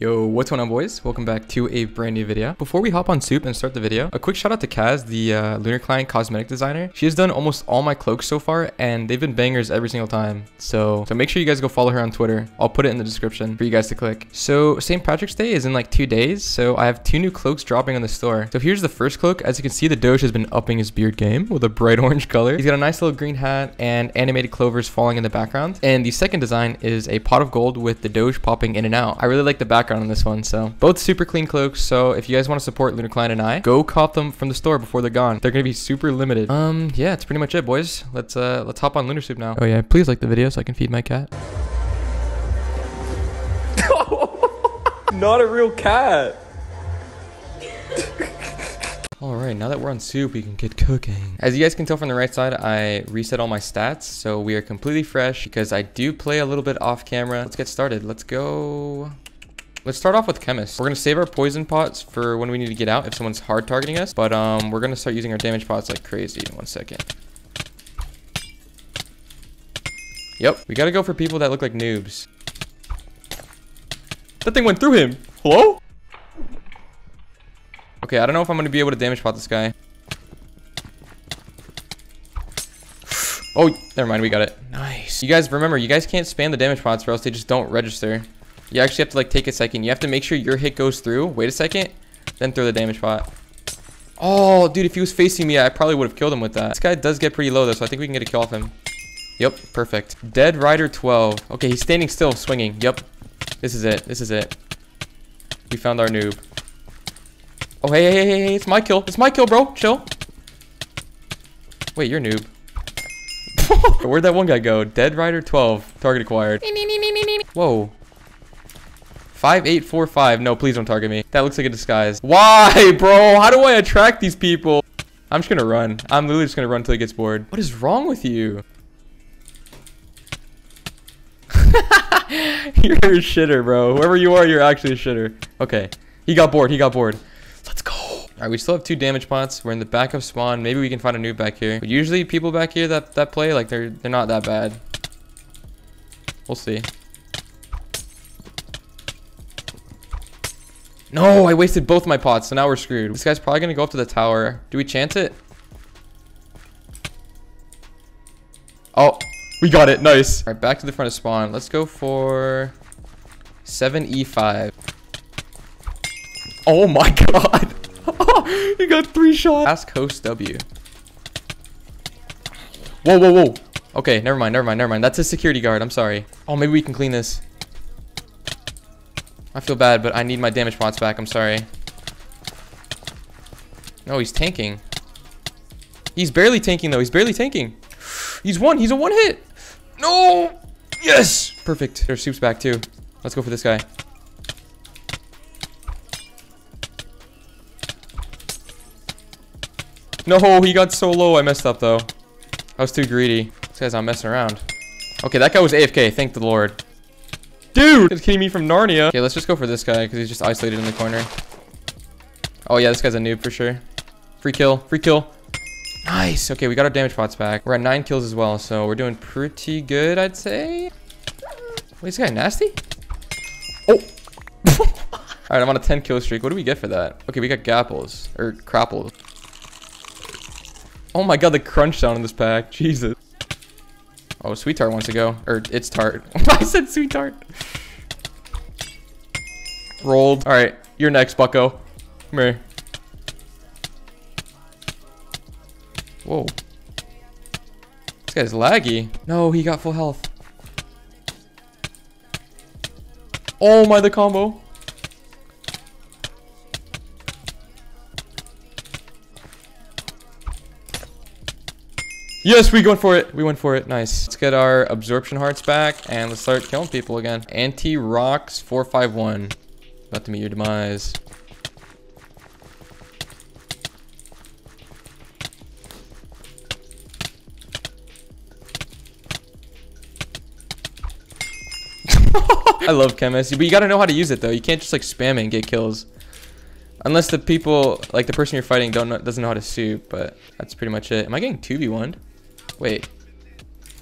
Yo, what's going on boys? Welcome back to a brand new video. Before we hop on Soup and start the video, a quick shout out to Cazz, the uh, Lunar Client cosmetic designer. She has done almost all my cloaks so far and they've been bangers every single time. So, so make sure you guys go follow her on Twitter. I'll put it in the description for you guys to click. So St. Patrick's Day is in like two days. So I have two new cloaks dropping on the store. So here's the first cloak. As you can see, the Doge has been upping his beard game with a bright orange color. He's got a nice little green hat and animated clovers falling in the background. And the second design is a pot of gold with the Doge popping in and out. I really like the background on this one. So both super clean cloaks. So if you guys want to support Lunar Client and I, go cop them from the store before they're gone. They're gonna be super limited. Um, yeah, it's pretty much it, boys. Let's uh, let's hop on Lunar Soup now. Oh yeah, please like the video so I can feed my cat. Not a real cat. Alright, now that we're on soup, we can get cooking. As you guys can tell from the right side, I reset all my stats, so we are completely fresh because I do play a little bit off camera. Let's get started. Let's go... Let's start off with Chemist. We're going to save our poison pots for when we need to get out if someone's hard targeting us. But um, we're going to start using our damage pots like crazy. One second. Yep. We got to go for people that look like noobs. That thing went through him. Hello? Okay, I don't know if I'm going to be able to damage pot this guy. Oh, never mind. We got it. Nice. You guys, remember, you guys can't spam the damage pots or else they just don't register. You actually have to like take a second. You have to make sure your hit goes through. Wait a second. Then throw the damage pot. Oh, dude, if he was facing me, I probably would have killed him with that. This guy does get pretty low though, so I think we can get a kill off him. Yep, perfect. Dead Rider 12. Okay, he's standing still, swinging. Yep. This is it. This is it. We found our noob. Oh, hey, hey, hey, hey, it's my kill. It's my kill, bro. Chill. Wait, you're noob. Where'd that one guy go? Dead Rider 12. Target acquired. Whoa. 5845. No, please don't target me. That looks like a disguise. Why, bro? How do I attract these people? I'm just gonna run. I'm literally just gonna run until he gets bored. What is wrong with you? you're a shitter, bro. Whoever you are, you're actually a shitter. Okay. He got bored. He got bored. Let's go. All right, we still have two damage pots. We're in the back of spawn. Maybe we can find a noob back here. But usually people back here that, that play, like, they're, they're not that bad. We'll see. No, I wasted both my pots, so now we're screwed. This guy's probably to go up to the tower. Do we chance it? Oh, we got it. Nice. All right, back to the front of spawn. Let's go for 7E5. Oh my god. he got three shots. Ask host W. Whoa, whoa, whoa. Okay, never mind, never mind, never mind. That's a security guard. I'm sorry. Oh, maybe we can clean this. I feel bad, but I need my damage pots back. I'm sorry. No, he's tanking. He's barely tanking, though. He's barely tanking. He's one. He's a one hit. No. Yes. Perfect. Their soup's back, too. Let's go for this guy. No, he got so low. I messed up, though. I was too greedy. This guy's not messing around. Okay, that guy was AFK. Thank the Lord. Dude! It's kidding me from Narnia. Okay, let's just go for this guy because he's just isolated in the corner. Oh, yeah, this guy's a noob for sure. Free kill. Free kill. Nice. Okay, we got our damage pots back. We're at nine kills as well, so we're doing pretty good, I'd say. Wait, this guy nasty? Oh! All right, I'm on a 10 kill streak. What do we get for that? Okay, we got gapples. Or crapples. Oh my god, the crunch sound in this pack. Jesus. Oh, Sweet-Tart wants to go. Or, it's Tart. I said Sweet-Tart. Rolled. Alright, you're next, bucko. Come here. Whoa. This guy's laggy. No, he got full health. Oh my, the combo. Yes, we went for it. We went for it. Nice. Let's get our absorption hearts back and let's start killing people again. Anti-rocks 451. About to meet your demise. I love chemist, but you gotta know how to use it though. You can't just like spam it and get kills. Unless the people, like the person you're fighting don't know, doesn't know how to soup, but that's pretty much it. Am I getting 2v1'd? Wait.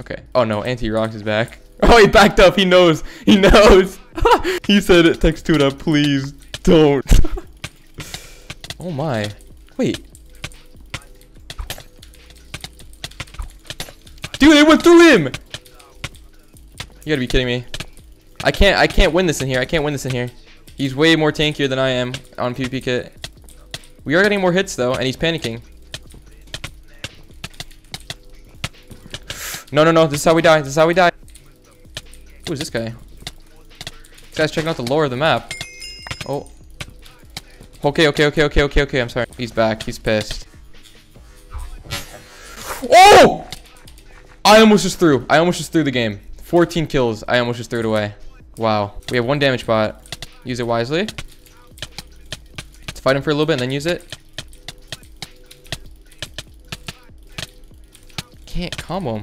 Okay. Oh no, Anti-Rocks is back. Oh, he backed up. He knows. He knows. he said, text Tuna, please don't. oh my. Wait. Dude, it went through him! You gotta be kidding me. I can't, I can't win this in here. I can't win this in here. He's way more tankier than I am on PvP kit. We are getting more hits though, and he's panicking. No, no, no. This is how we die. This is how we die. Who is this guy? This guy's checking out the lore of the map. Oh. Okay, okay, okay, okay, okay, okay. I'm sorry. He's back. He's pissed. Oh! I almost just threw. I almost just threw the game. 14 kills. I almost just threw it away. Wow. We have one damage pot. Use it wisely. Let's fight him for a little bit and then use it. Can't combo him.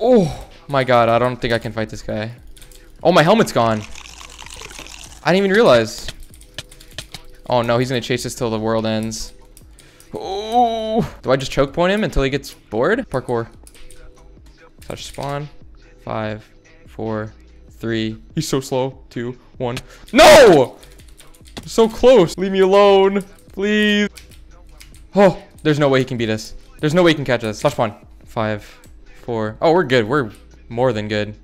Oh my god, I don't think I can fight this guy. Oh, my helmet's gone. I didn't even realize. Oh no, he's gonna chase us till the world ends. Oh, do I just choke point him until he gets bored? Parkour. Touch spawn. Five, four, three. He's so slow. Two, one. No! So close. Leave me alone. Please. Oh, there's no way he can beat us. There's no way he can catch us. Touch spawn. Five, four. Oh, we're good. We're more than good.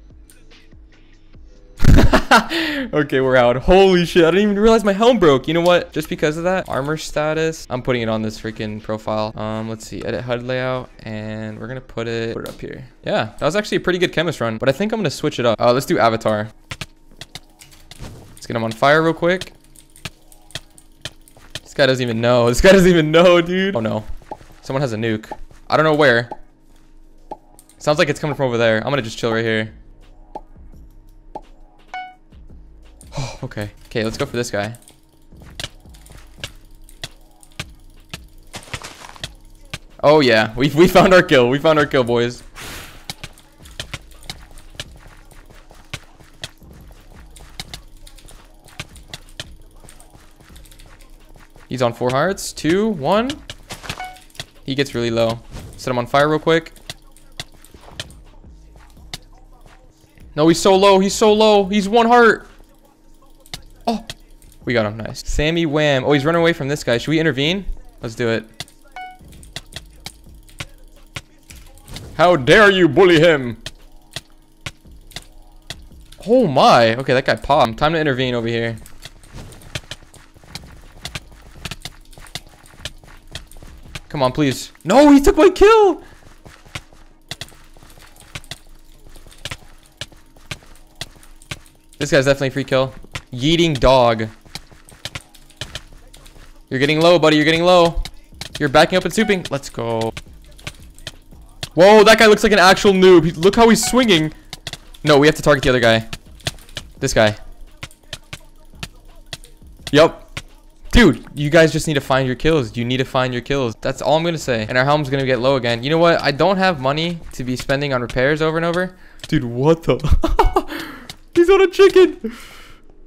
okay, we're out. Holy shit, I didn't even realize my helm broke. You know what? Just because of that, armor status, I'm putting it on this freaking profile. Um, let's see, edit HUD layout, and we're gonna put it, put it up here. Yeah, that was actually a pretty good chemist run, but I think I'm gonna switch it up. Uh, let's do avatar. Let's get him on fire real quick. This guy doesn't even know. This guy doesn't even know, dude. Oh no, someone has a nuke. I don't know where. Sounds like it's coming from over there. I'm gonna just chill right here. Oh, okay. Okay, let's go for this guy. Oh yeah, we we found our kill. We found our kill, boys. He's on four hearts. Two, one. He gets really low. Set him on fire real quick. No, he's so low. He's so low. He's one heart. Oh, we got him. Nice. Sammy Wham. Oh, he's running away from this guy. Should we intervene? Let's do it. How dare you bully him? Oh my. Okay, that guy popped. Time to intervene over here. Come on, please. No, he took my kill. This guy's definitely free kill. Yeeting dog. You're getting low, buddy. You're getting low. You're backing up and souping. Let's go. Whoa, that guy looks like an actual noob. look how he's swinging. No, we have to target the other guy. This guy. Yup. Dude, you guys just need to find your kills. You need to find your kills. That's all I'm going to say. And our helm's going to get low again. You know what? I don't have money to be spending on repairs over and over. Dude, what the? He's on a chicken.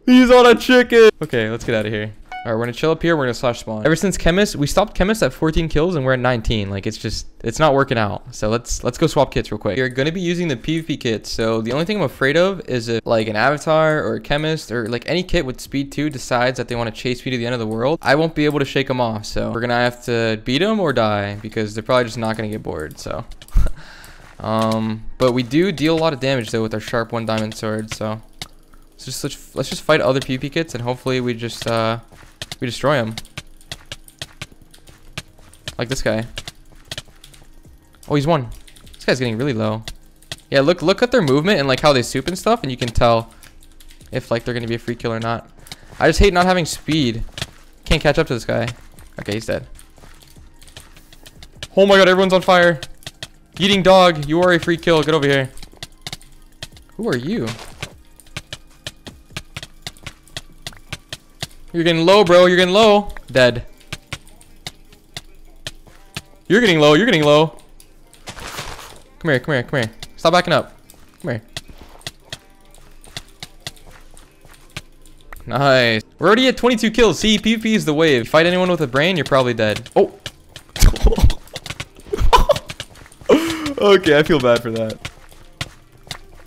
He's on a chicken. Okay, let's get out of here. All right, we're gonna chill up here. We're gonna slash spawn. Ever since chemist, we stopped chemist at 14 kills and we're at 19. Like it's just, it's not working out. So let's let's go swap kits real quick. You're gonna be using the PvP kit. So the only thing I'm afraid of is if like an avatar or a chemist or like any kit with speed two decides that they want to chase me to the end of the world, I won't be able to shake them off. So we're gonna have to beat them or die because they're probably just not gonna get bored. So. um, but we do deal a lot of damage though with our sharp one diamond sword. So let's just let's, let's just fight other PvP kits and hopefully we just uh we destroy them. Like this guy. Oh, he's one. This guy's getting really low. Yeah, look look at their movement and like how they soup and stuff, and you can tell if like they're gonna be a free kill or not. I just hate not having speed. Can't catch up to this guy. Okay, he's dead. Oh my god, everyone's on fire. Eating dog, you are a free kill. Get over here. Who are you? You're getting low, bro. You're getting low. Dead. You're getting low. You're getting low. Come here. Come here. Come here. Stop backing up. Come here. Nice. We're already at 22 kills. See, PvP is the wave. Fight anyone with a brain, you're probably dead. Oh. okay, I feel bad for that.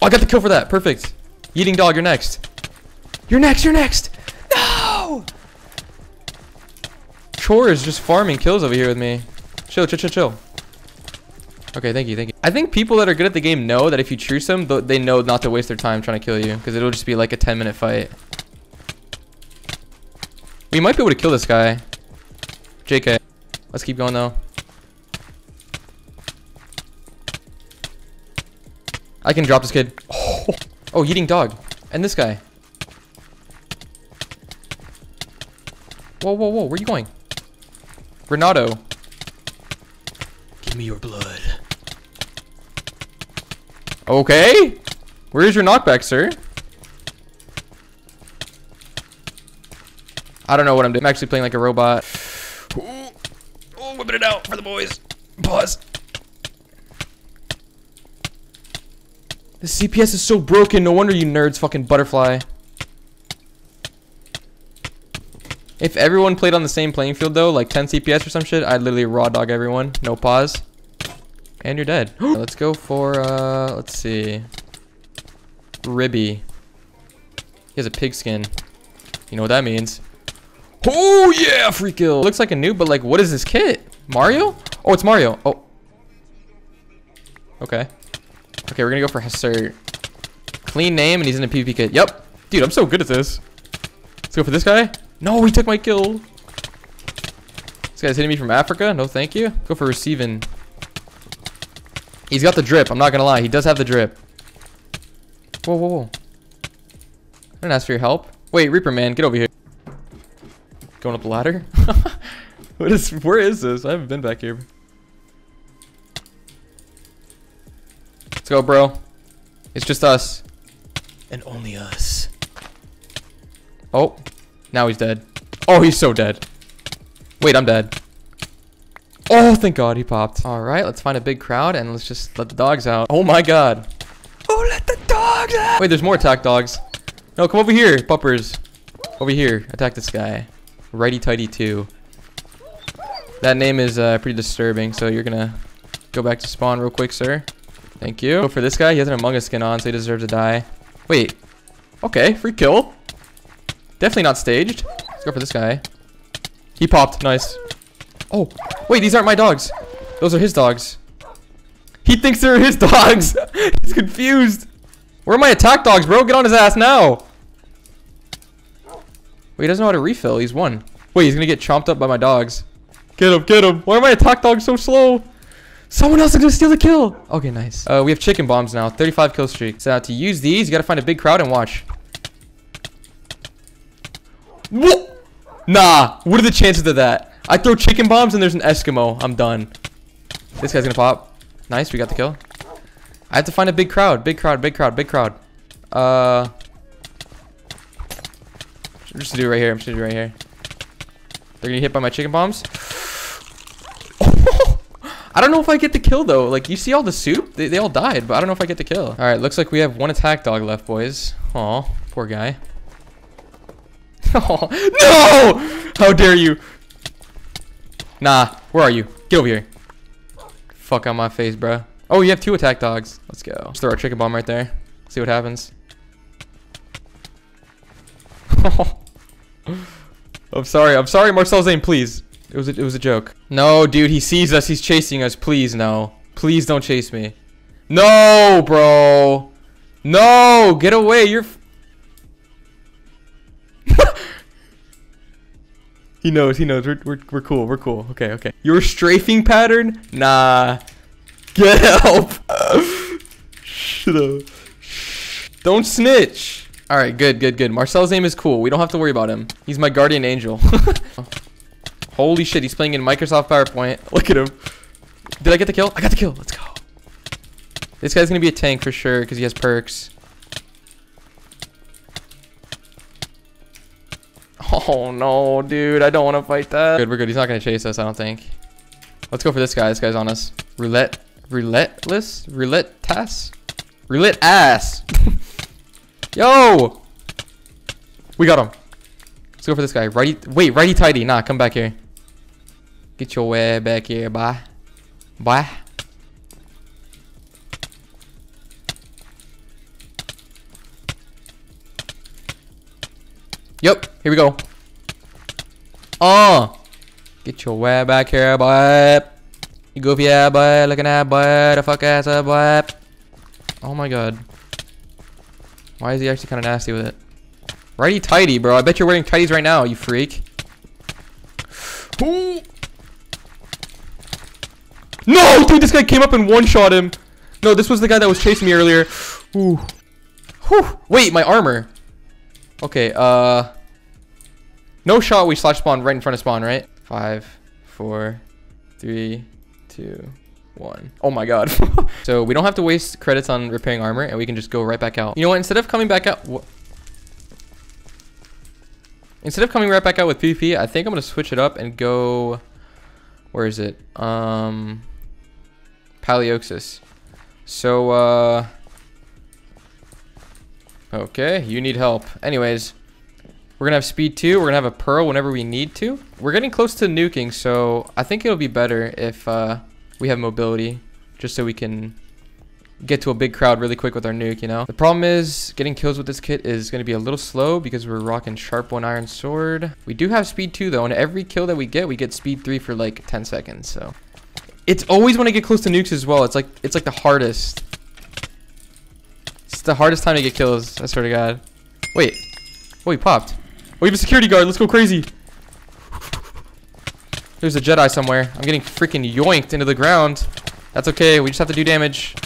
Oh, I got the kill for that. Perfect. Eating dog, you're next. You're next, you're next. No! Chore is just farming kills over here with me. Chill, chill, chill, chill. Okay, thank you, thank you. I think people that are good at the game know that if you truce them, they know not to waste their time trying to kill you. Because it'll just be like a 10 minute fight. We might be able to kill this guy. JK. Let's keep going though. I can drop this kid. Oh, oh eating dog. And this guy. Whoa, whoa, whoa. Where are you going? Renato. Give me your blood. Okay. Where's your knockback, sir? I don't know what I'm doing. I'm actually playing like a robot. Ooh. Oh, whipping it out for the boys. Pause. The CPS is so broken. No wonder you nerds fucking butterfly. If everyone played on the same playing field though, like 10 CPS or some shit, I'd literally raw dog everyone. No pause. And you're dead. let's go for, uh, let's see. Ribby. He has a pig skin. You know what that means. Oh, yeah, free kill. Looks like a noob, but like, what is this kit? Mario? Oh, it's Mario. Oh. Okay. Okay, we're gonna go for Hassert. Clean name, and he's in a PvP kit. Yep. Dude, I'm so good at this. Let's go for this guy. No, he took my kill. This guy's hitting me from Africa. No, thank you. Go for receiving. He's got the drip. I'm not gonna lie. He does have the drip. Whoa, whoa, whoa. I didn't ask for your help. Wait, Reaper man, get over here. Going up the ladder? what is, where is this? I haven't been back here. Let's go, bro. It's just us. And only us. Oh, now he's dead. Oh, he's so dead. Wait, I'm dead. Oh, thank God he popped. All right, let's find a big crowd and let's just let the dogs out. Oh my God. Oh, let the dogs out. Wait, there's more attack dogs. No, come over here, puppers. Over here, attack this guy. Righty tighty 2. That name is uh, pretty disturbing, so you're gonna go back to spawn real quick, sir. Thank you. Go for this guy. He has an Among Us skin on, so he deserves to die. Wait. Okay, free kill. Definitely not staged. Let's go for this guy. He popped. Nice. Oh, wait, these aren't my dogs. Those are his dogs. He thinks they're his dogs. He's confused. Where are my attack dogs, bro? Get on his ass now. Wait, he doesn't know how to refill. He's one. Wait, he's gonna get chomped up by my dogs. Get him, get him. Why are my attack dogs so slow? Someone else is gonna steal the kill. Okay, nice. Uh, we have chicken bombs now. 35 kill streak. So to use these, you gotta find a big crowd and watch. What? Nah. What are the chances of that? I throw chicken bombs and there's an Eskimo. I'm done. This guy's gonna pop. Nice. We got the kill. I have to find a big crowd. Big crowd. Big crowd. Big crowd. Uh. I'm just gonna do it right here. I'm just gonna do it right here. They're gonna get hit by my chicken bombs. I don't know if I get the kill though. Like you see all the soup? They, they all died, but I don't know if I get the kill. All right, looks like we have one attack dog left, boys. Aw, poor guy. Oh, no! How dare you? Nah, where are you? Get over here. Fuck on my face, bro. Oh, you have two attack dogs. Let's go. Let's throw our chicken bomb right there. See what happens. I'm sorry. I'm sorry, Marcel Zane, please. It was a, it was a joke. No, dude, he sees us. He's chasing us. Please, no. Please don't chase me. No, bro. No, get away. You're... he knows. He knows. We're, we're, we're cool. We're cool. Okay, okay. Your strafing pattern? Nah. Get help. Shut up. Don't snitch. All right, good, good, good. Marcel's name is cool. We don't have to worry about him. He's my guardian angel. Holy shit, he's playing in Microsoft PowerPoint. Look at him. Did I get the kill? I got the kill. Let's go. This guy's going to be a tank for sure because he has perks. Oh, no, dude. I don't want to fight that. Good, we're good. He's not going to chase us, I don't think. Let's go for this guy. This guy's on us. Roulette. Roulette-less? Roulette tass? Roulette ass. Yo! We got him. Let's go for this guy. Righty. Wait, righty tighty. Nah, come back here. Get your way back here. Bye. Bye. Yep, here we go. Oh, get your way back here, boy. You goofy yeah, boy. Looking at boy. The fuck ass up, boy. Oh my god. Why is he actually kind of nasty with it? Righty tighty, bro. I bet you're wearing tighties right now, you freak. Ooh. No, dude, this guy came up and one-shot him. No, this was the guy that was chasing me earlier. Ooh. Whew. Wait, my armor. Okay, uh... No shot, we slash spawn right in front of spawn, right? Five, four, three, two, one. Oh my god. so we don't have to waste credits on repairing armor, and we can just go right back out. You know what? Instead of coming back out... Instead of coming right back out with PvP, I think I'm going to switch it up and go... Where is it? Um... Palioxis. So, uh... Okay, you need help. Anyways, we're gonna have speed 2. We're gonna have a pearl whenever we need to. We're getting close to nuking, so I think it'll be better if uh, we have mobility. Just so we can get to a big crowd really quick with our nuke, you know? The problem is getting kills with this kit is going to be a little slow because we're rocking sharp one iron sword. We do have speed 2 though, and every kill that we get, we get speed 3 for like 10 seconds, so. It's always when I get close to nukes as well. It's like it's like the hardest. It's the hardest time to get kills, I swear to god. Wait. Oh, he popped. Oh, we have a security guard. Let's go crazy. There's a Jedi somewhere. I'm getting freaking yoinked into the ground. That's okay. We just have to do damage.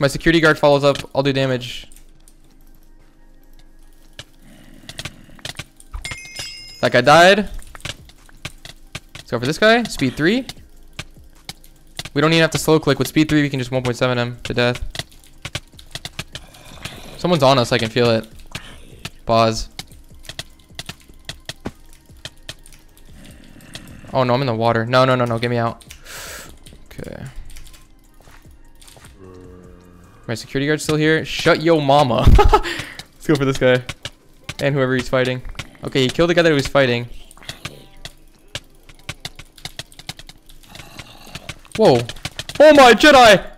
My security guard follows up. I'll do damage. That guy died. Let's go for this guy. Speed 3. We don't even have to slow click. With speed 3, we can just 1.7 him to death. Someone's on us. I can feel it. Pause. Oh, no. I'm in the water. No, no, no, no. Get me out. Okay. My security guard's still here. Shut yo mama. Let's go for this guy. And whoever he's fighting. Okay, he killed the guy that he was fighting. Whoa. Oh my Jedi!